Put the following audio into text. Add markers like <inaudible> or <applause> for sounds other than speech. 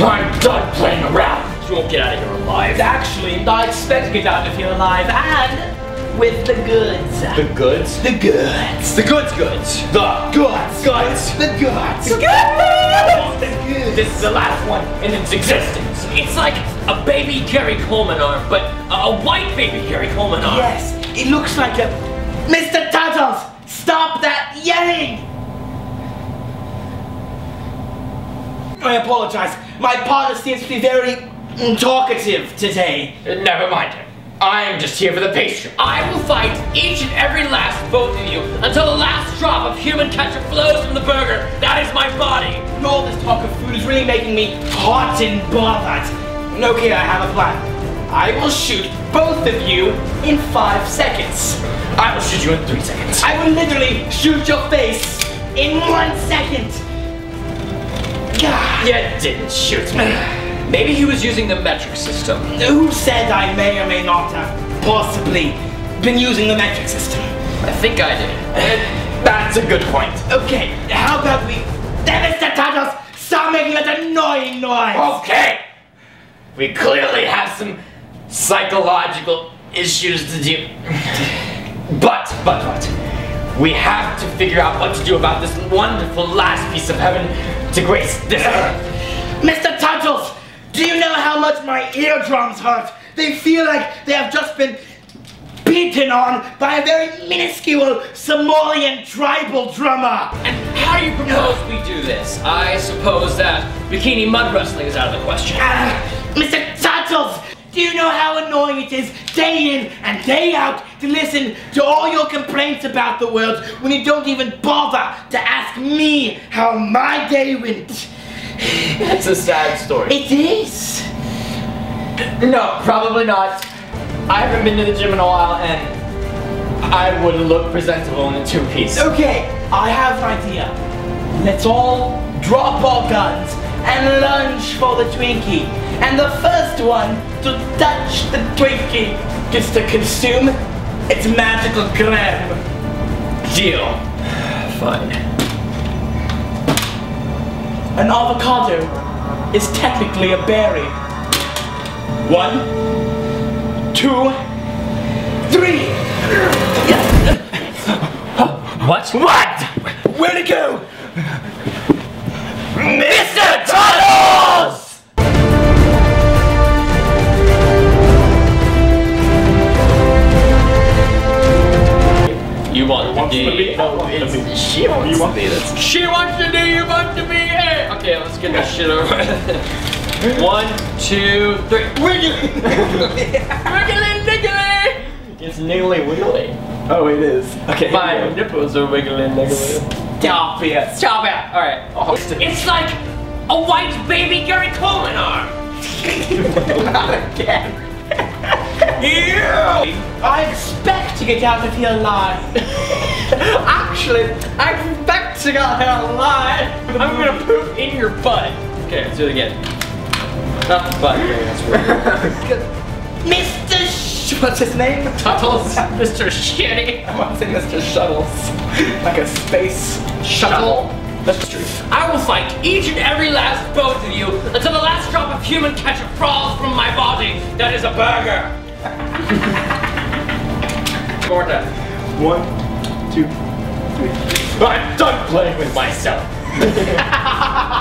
I'm done playing around. You won't get out of here alive. Actually, I expect to get out if you're alive and with the goods. The goods? The goods. The goods goods. The goods. Goods. The goods. The goods. The goods. This is the last one in its existence. It's like a baby Gary Coleman arm, but a a white baby Gary Coleman arm. Yes, it looks like a. Mr. Tuttles, stop that yelling! I apologize. My partner seems to be very talkative today. Uh, never mind him. I am just here for the pastry. I will fight each and every last both of you until the last drop of human ketchup flows from the burger. That is my body. All this talk of food is really making me hot and bothered. Okay, I have a plan. I will shoot both of you in five seconds. I will shoot you in three seconds. I will literally shoot your face in one second. You didn't shoot me. Maybe he was using the metric system. Who said I may or may not have possibly been using the metric system? I think I did. And that's a good point. Okay, how about we... Mr. Tatos, stop making that annoying noise! Okay. We clearly have some psychological issues to do. But, but, but, we have to figure out what to do about this wonderful last piece of heaven to grace this earth. Mr. Tatos, do you know how much my eardrums hurt? They feel like they have just been beaten on by a very minuscule Somalian tribal drummer. And how do you propose we do this? I suppose that bikini mud wrestling is out of the question. Ah, Mr. Tattles, do you know how annoying it is day in and day out to listen to all your complaints about the world when you don't even bother to ask me how my day went? It's a sad story. It is. No, probably not. I haven't been to the gym in a while and I would look presentable in a two piece. Okay, I have an idea. Let's all drop our guns and lunge for the Twinkie. And the first one to touch the Twinkie gets to consume its magical gem. Deal. Fine. An avocado is technically a berry. One, two, three. What? What? Where'd it go? Mr. Tunnels! You want to be? No, it's- she wants to be this. She wants to do. You want to be it. Okay, let's get this shit over. <laughs> One, two, three. Wiggly, wiggly, niggly. It's niggly wiggly. Oh, it is. Okay. My nipples are wiggling niggly. Stop it. Stop it! All right. Oh, it's like a white baby Gary Coleman arm. <laughs> Not again. I expect to get out of here alive. <laughs> Actually, I expect to get out alive. I'm gonna poop in your butt. Okay, let's do it again. Not the butt. Okay, that's weird. <laughs> Mr. Sh- what's his name? Tuttles, Mr. Shitty. I want to say Mr. Shuttles. like a space Shuttle. That's true. I will fight each and every last both of you until the last drop of human ketchup falls from my body. That is a burger. More time. One, two, three. I'm done playing with myself. <laughs>